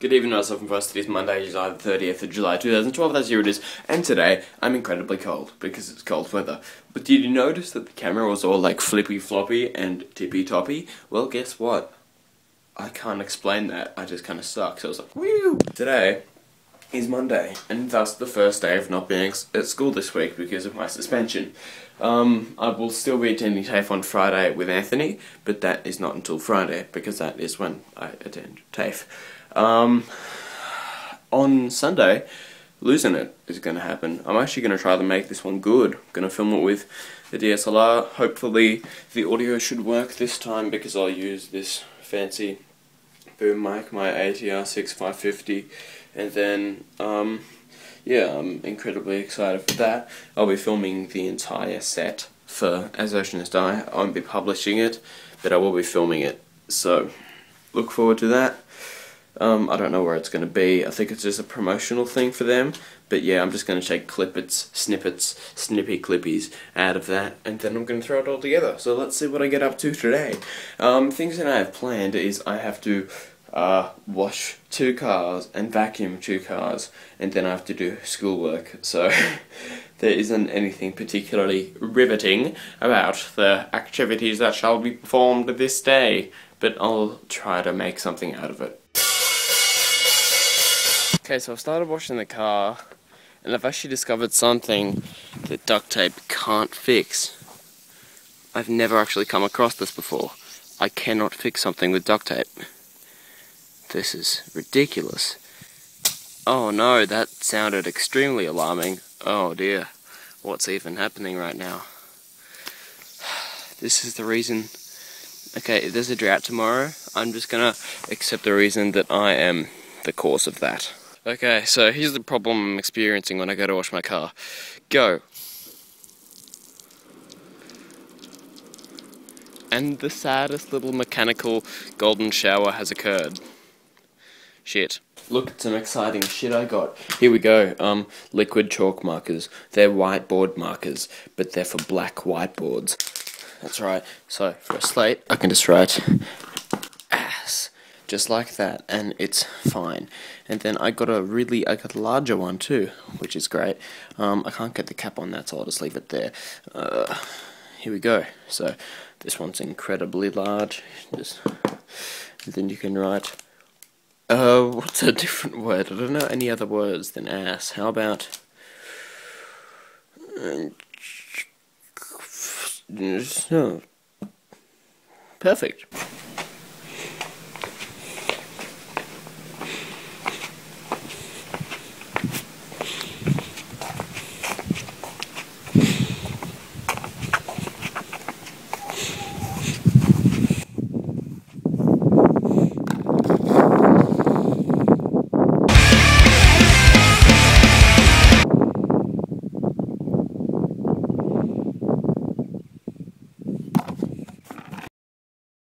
Good evening, myself and first. Is Monday, July the 30th of July 2012, that's here it is. And today, I'm incredibly cold, because it's cold weather. But did you notice that the camera was all like flippy floppy and tippy toppy? Well, guess what? I can't explain that, I just kind of suck, so I was like, woo! Today is Monday, and thus the first day of not being at school this week because of my suspension. Um, I will still be attending TAFE on Friday with Anthony, but that is not until Friday, because that is when I attend TAFE. Um, on Sunday, losing it is going to happen. I'm actually going to try to make this one good. I'm going to film it with the DSLR. Hopefully the audio should work this time because I'll use this fancy boom mic, my ATR 6550, and then, um, yeah, I'm incredibly excited for that. I'll be filming the entire set for As Oceans Die. I won't be publishing it, but I will be filming it. So, look forward to that. Um, I don't know where it's going to be. I think it's just a promotional thing for them. But yeah, I'm just going to take clippets, snippets, snippy clippies out of that, and then I'm going to throw it all together. So let's see what I get up to today. Um, things that I have planned is I have to uh, wash two cars and vacuum two cars, and then I have to do schoolwork. So there isn't anything particularly riveting about the activities that shall be performed this day, but I'll try to make something out of it. Okay, so I've started washing the car, and I've actually discovered something that duct tape can't fix. I've never actually come across this before. I cannot fix something with duct tape. This is ridiculous. Oh no, that sounded extremely alarming. Oh dear, what's even happening right now? This is the reason. Okay, if there's a drought tomorrow, I'm just gonna accept the reason that I am the cause of that. Okay, so here's the problem I'm experiencing when I go to wash my car. Go. And the saddest little mechanical golden shower has occurred. Shit. Look at some exciting shit I got. Here we go. Um, liquid chalk markers. They're whiteboard markers, but they're for black whiteboards. That's right. So, for a slate, I can just write just like that, and it's fine. And then I got a really, I got a larger one too, which is great. Um, I can't get the cap on that, so I'll just leave it there. Uh, here we go. So this one's incredibly large. Just, then you can write. Uh, what's a different word? I don't know any other words than ass. How about? No. Perfect.